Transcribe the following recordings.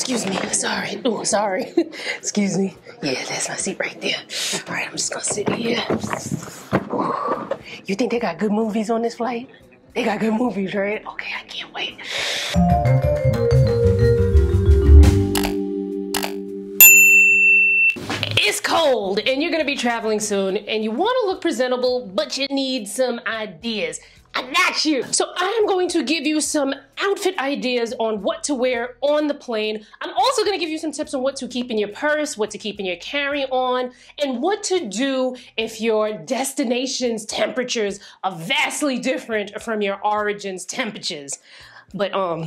excuse me. Sorry. Oh, sorry. excuse me. Yeah, that's my seat right there. All right, I'm just gonna sit here. You think they got good movies on this flight? They got good movies, right? Okay, I can't wait. It's cold and you're gonna be traveling soon and you wanna look presentable, but you need some ideas. I got you. So I am going to give you some outfit ideas on what to wear on the plane. I'm also gonna give you some tips on what to keep in your purse, what to keep in your carry-on, and what to do if your destination's temperatures are vastly different from your origin's temperatures. But um,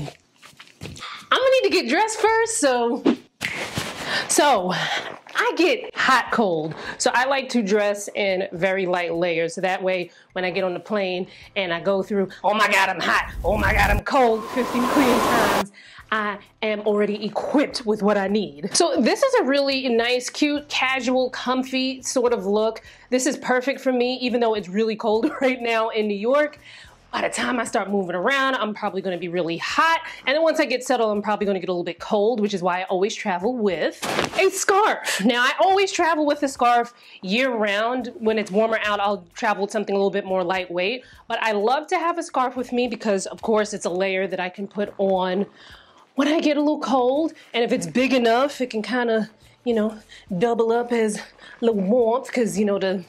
I'm gonna need to get dressed first, so so I get hot cold. So I like to dress in very light layers. So that way when I get on the plane and I go through, oh my God, I'm hot. Oh my God, I'm cold 50 million times. I am already equipped with what I need. So this is a really nice, cute, casual, comfy sort of look. This is perfect for me, even though it's really cold right now in New York. By the time I start moving around, I'm probably gonna be really hot. And then once I get settled, I'm probably gonna get a little bit cold, which is why I always travel with a scarf. Now, I always travel with a scarf year round. When it's warmer out, I'll travel with something a little bit more lightweight. But I love to have a scarf with me because, of course, it's a layer that I can put on when I get a little cold. And if it's big enough, it can kind of, you know, double up as a little warmth because, you know, the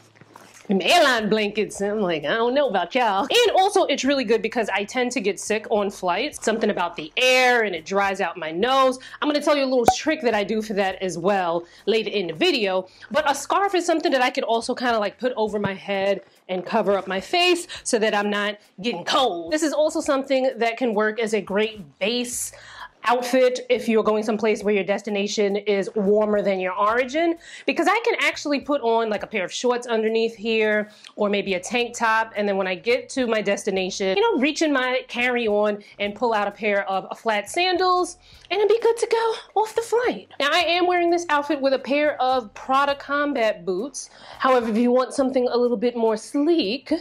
airline blankets. I'm like, I don't know about y'all. And also, it's really good because I tend to get sick on flights. Something about the air and it dries out my nose. I'm gonna tell you a little trick that I do for that as well later in the video. But a scarf is something that I could also kind of like put over my head and cover up my face so that I'm not getting cold. This is also something that can work as a great base outfit if you're going someplace where your destination is warmer than your origin because I can actually put on like a pair of shorts underneath here or maybe a tank top and then when I get to my destination, you know, reach in my carry-on and pull out a pair of flat sandals and it'd be good to go off the flight. Now I am wearing this outfit with a pair of Prada combat boots. However, if you want something a little bit more sleek,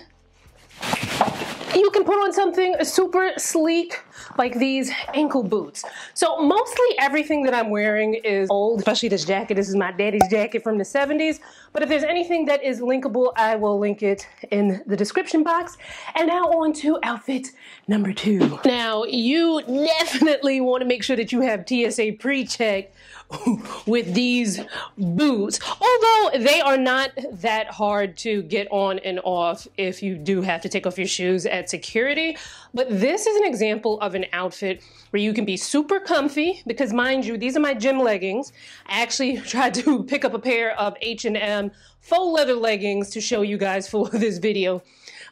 you can put on something super sleek like these ankle boots. So mostly everything that I'm wearing is old, especially this jacket. This is my daddy's jacket from the 70s. But if there's anything that is linkable, I will link it in the description box. And now on to outfit number two. Now, you definitely want to make sure that you have TSA pre-check with these boots, although they are not that hard to get on and off if you do have to take off your shoes at security. But this is an example of an outfit where you can be super comfy because mind you, these are my gym leggings. I actually tried to pick up a pair of H&M faux leather leggings to show you guys for this video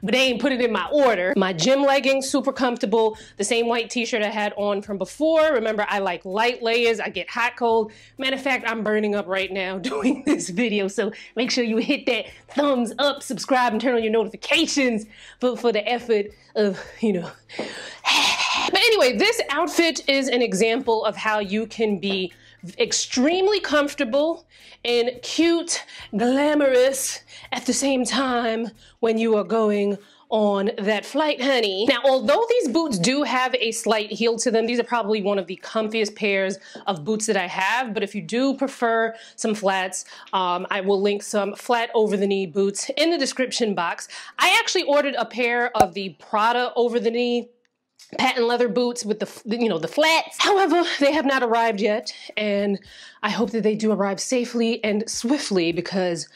but they ain't put it in my order. My gym leggings, super comfortable. The same white t-shirt I had on from before. Remember, I like light layers. I get hot, cold. Matter of fact, I'm burning up right now doing this video. So make sure you hit that thumbs up, subscribe, and turn on your notifications for, for the effort of, you know. But anyway, this outfit is an example of how you can be extremely comfortable and cute, glamorous at the same time when you are going on that flight, honey. Now, although these boots do have a slight heel to them, these are probably one of the comfiest pairs of boots that I have, but if you do prefer some flats, um, I will link some flat over the knee boots in the description box. I actually ordered a pair of the Prada over the knee patent leather boots with the you know the flats. However, they have not arrived yet, and I hope that they do arrive safely and swiftly because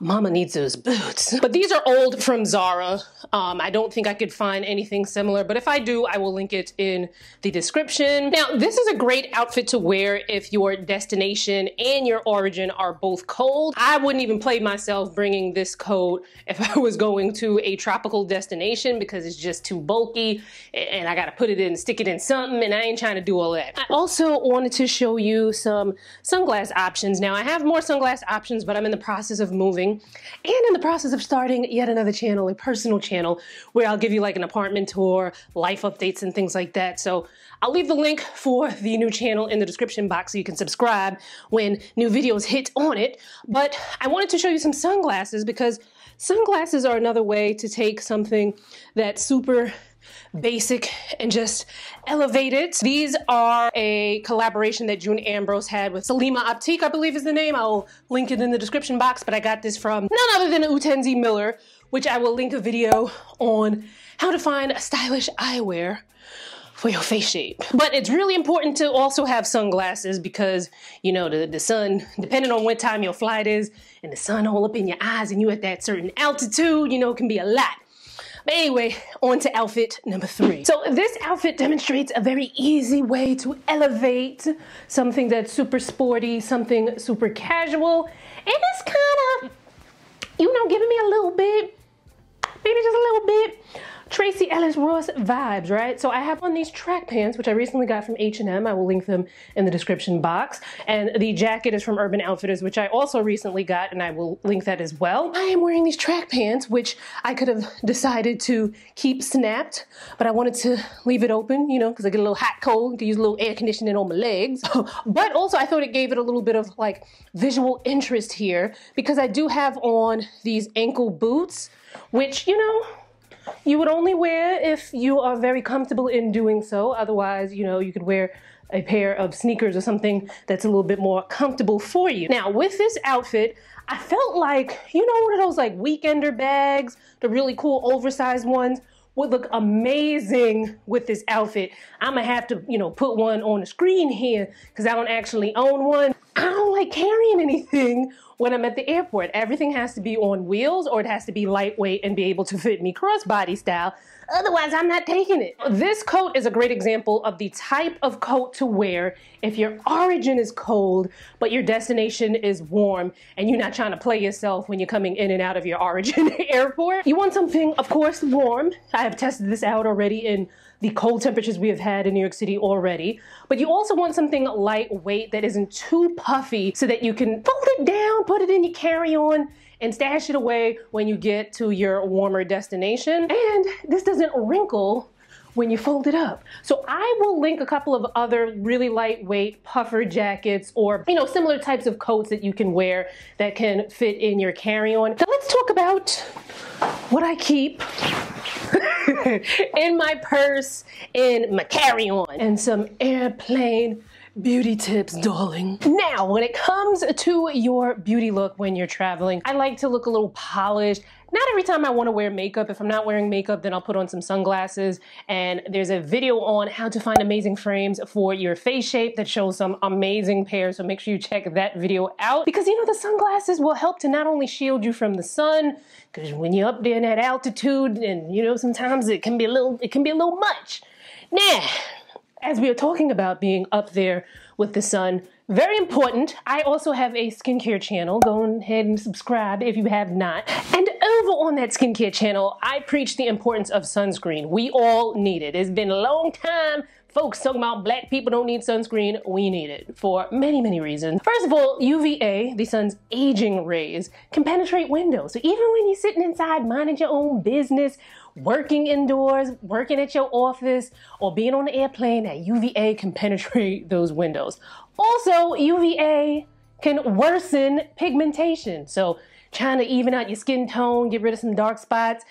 mama needs those boots. But these are old from Zara. Um, I don't think I could find anything similar, but if I do, I will link it in the description. Now, this is a great outfit to wear if your destination and your origin are both cold. I wouldn't even play myself bringing this coat if I was going to a tropical destination because it's just too bulky and I gotta put it in, stick it in something, and I ain't trying to do all that. I also wanted to show you some sunglass options. Now I have more sunglass options, but I'm in the process of moving and in the process of starting yet another channel, a personal channel, where I'll give you like an apartment tour, life updates and things like that. So I'll leave the link for the new channel in the description box so you can subscribe when new videos hit on it. But I wanted to show you some sunglasses because sunglasses are another way to take something that's super basic and just elevate it. These are a collaboration that June Ambrose had with Selima Optique, I believe is the name. I'll link it in the description box, but I got this from none other than Utenzi Miller, which I will link a video on how to find a stylish eyewear for your face shape. But it's really important to also have sunglasses because, you know, the, the sun, depending on what time your flight is, and the sun all up in your eyes and you at that certain altitude, you know, can be a lot. But anyway, on to outfit number three. So this outfit demonstrates a very easy way to elevate something that's super sporty, something super casual, and it's kind of, you know, giving me a little bit, maybe just a little bit Tracee Ellis Ross vibes, right? So I have on these track pants, which I recently got from H&M. I will link them in the description box. And the jacket is from Urban Outfitters, which I also recently got, and I will link that as well. I am wearing these track pants, which I could have decided to keep snapped, but I wanted to leave it open, you know, because I get a little hot cold, to use a little air conditioning on my legs. but also I thought it gave it a little bit of like visual interest here because I do have on these ankle boots, which, you know, you would only wear if you are very comfortable in doing so. Otherwise, you know, you could wear a pair of sneakers or something that's a little bit more comfortable for you. Now, with this outfit, I felt like, you know, one of those like weekender bags, the really cool oversized ones would look amazing with this outfit. I'm gonna have to, you know, put one on the screen here because I don't actually own one. I don't like carrying anything when I'm at the airport. Everything has to be on wheels or it has to be lightweight and be able to fit me crossbody style. Otherwise, I'm not taking it. This coat is a great example of the type of coat to wear if your origin is cold, but your destination is warm and you're not trying to play yourself when you're coming in and out of your origin airport. You want something, of course, warm. I have tested this out already in the cold temperatures we have had in New York City already. But you also want something lightweight that isn't too puffy so that you can fold it down, put it in your carry-on, and stash it away when you get to your warmer destination. And this doesn't wrinkle when you fold it up. So I will link a couple of other really lightweight puffer jackets or, you know, similar types of coats that you can wear that can fit in your carry-on. So let's talk about what I keep in my purse, in my carry-on, and some airplane beauty tips, darling. Now, when it comes to your beauty look when you're traveling, I like to look a little polished. Not every time I want to wear makeup. If I'm not wearing makeup, then I'll put on some sunglasses. And there's a video on how to find amazing frames for your face shape that shows some amazing pairs. So make sure you check that video out because you know the sunglasses will help to not only shield you from the sun, because when you're up there in that altitude, and you know sometimes it can be a little, it can be a little much. Now, as we are talking about being up there with the sun, very important. I also have a skincare channel. Go ahead and subscribe if you have not. And over on that skincare channel, I preach the importance of sunscreen. We all need it. It's been a long time folks talking about black people don't need sunscreen. We need it for many, many reasons. First of all, UVA, the sun's aging rays, can penetrate windows. So even when you're sitting inside minding your own business, working indoors, working at your office, or being on the airplane, that UVA can penetrate those windows. Also, UVA can worsen pigmentation. So trying to even out your skin tone, get rid of some dark spots.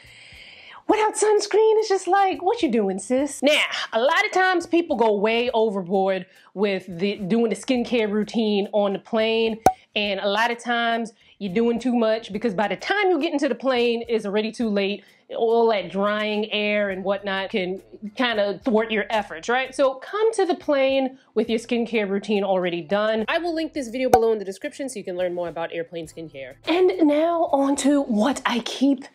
Without sunscreen, it's just like, what you doing, sis? Now, a lot of times people go way overboard with the doing the skincare routine on the plane, and a lot of times you're doing too much because by the time you get into the plane, it's already too late all that drying air and whatnot can kind of thwart your efforts, right? So come to the plane with your skincare routine already done. I will link this video below in the description so you can learn more about airplane skincare. And now on to what I keep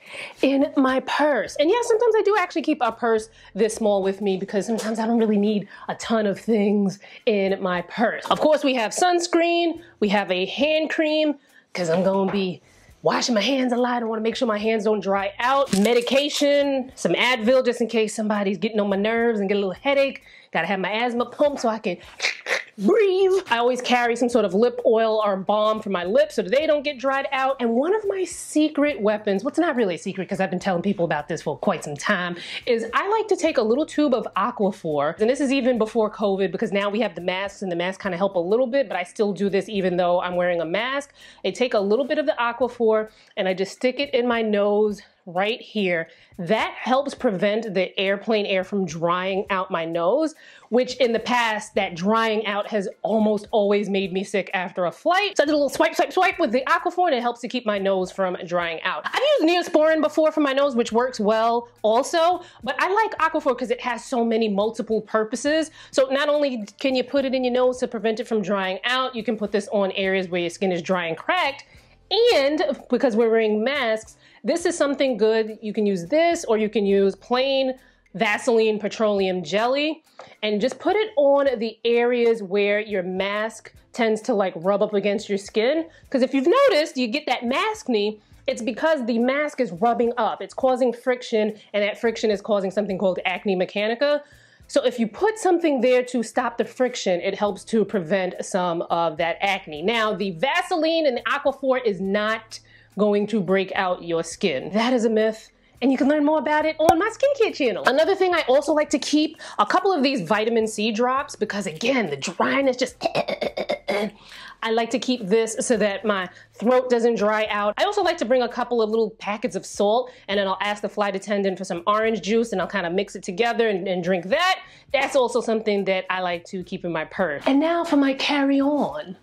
in my purse. And yeah, sometimes I do actually keep a purse this small with me because sometimes I don't really need a ton of things in my purse. Of course, we have sunscreen, we have a hand cream, because I'm gonna be washing my hands a lot. I wanna make sure my hands don't dry out. Medication, some Advil just in case somebody's getting on my nerves and get a little headache. Gotta have my asthma pump so I can breathe. I always carry some sort of lip oil or balm for my lips so they don't get dried out. And one of my secret weapons, what's not really a secret because I've been telling people about this for quite some time, is I like to take a little tube of Aquaphor. And this is even before COVID because now we have the masks and the masks kind of help a little bit, but I still do this even though I'm wearing a mask. I take a little bit of the Aquaphor and I just stick it in my nose right here. That helps prevent the airplane air from drying out my nose, which in the past, that drying out has almost always made me sick after a flight. So I did a little swipe, swipe, swipe with the Aquaphor and it helps to keep my nose from drying out. I've used Neosporin before for my nose, which works well also, but I like Aquaphor because it has so many multiple purposes. So not only can you put it in your nose to prevent it from drying out, you can put this on areas where your skin is dry and cracked, and because we're wearing masks, this is something good. You can use this or you can use plain Vaseline petroleum jelly and just put it on the areas where your mask tends to like rub up against your skin. Because if you've noticed, you get that maskne, it's because the mask is rubbing up. It's causing friction and that friction is causing something called acne mechanica. So if you put something there to stop the friction, it helps to prevent some of that acne. Now, the Vaseline and the Aquaphor is not going to break out your skin. That is a myth and you can learn more about it on my skincare channel. Another thing I also like to keep a couple of these vitamin C drops because again, the dryness just I like to keep this so that my throat doesn't dry out. I also like to bring a couple of little packets of salt and then I'll ask the flight attendant for some orange juice and I'll kind of mix it together and, and drink that. That's also something that I like to keep in my purse. And now for my carry-on.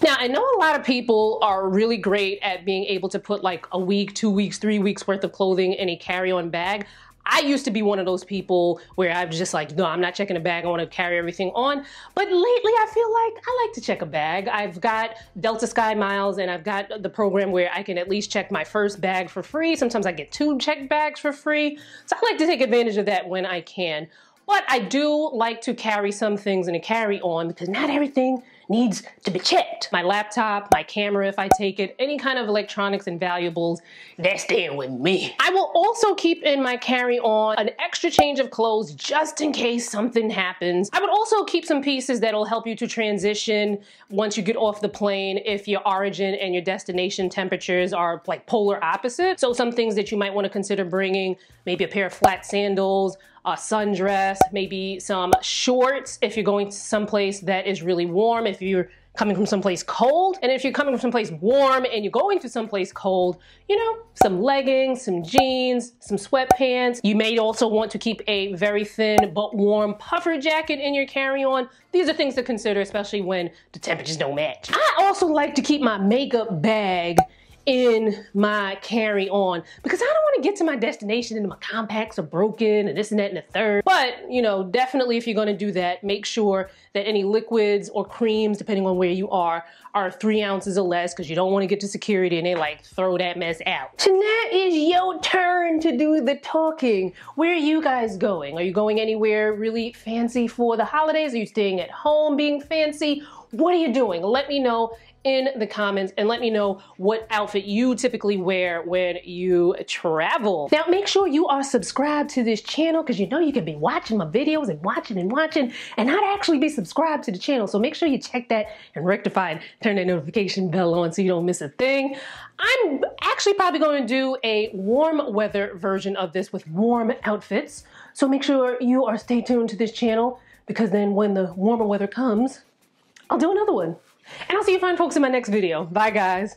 Now, I know a lot of people are really great at being able to put like a week, two weeks, three weeks worth of clothing in a carry-on bag. I used to be one of those people where I'm just like, no, I'm not checking a bag. I want to carry everything on. But lately, I feel like I like to check a bag. I've got Delta Sky Miles and I've got the program where I can at least check my first bag for free. Sometimes I get two checked bags for free. So I like to take advantage of that when I can. But I do like to carry some things in a carry on because not everything needs to be checked. My laptop, my camera if I take it, any kind of electronics and valuables, they're staying with me. I will also keep in my carry-on an extra change of clothes just in case something happens. I would also keep some pieces that'll help you to transition once you get off the plane if your origin and your destination temperatures are like polar opposite. So some things that you might want to consider bringing, maybe a pair of flat sandals, a sundress, maybe some shorts if you're going to someplace that is really warm, if you're coming from someplace cold. And if you're coming from someplace warm and you're going to someplace cold, you know, some leggings, some jeans, some sweatpants. You may also want to keep a very thin but warm puffer jacket in your carry-on. These are things to consider, especially when the temperatures don't match. I also like to keep my makeup bag in my carry on because I don't want to get to my destination and my compacts are broken and this and that and the third. But, you know, definitely if you're going to do that, make sure that any liquids or creams, depending on where you are, are three ounces or less because you don't want to get to security and they like throw that mess out. So now is your turn to do the talking. Where are you guys going? Are you going anywhere really fancy for the holidays? Are you staying at home being fancy? What are you doing? Let me know in the comments and let me know what outfit you typically wear when you travel. Now make sure you are subscribed to this channel because you know you can be watching my videos and watching and watching and not actually be subscribed to the channel. So make sure you check that and rectify it. Turn that notification bell on so you don't miss a thing. I'm actually probably going to do a warm weather version of this with warm outfits. So make sure you are stay tuned to this channel because then when the warmer weather comes, I'll do another one. And I'll see you fine folks in my next video. Bye guys.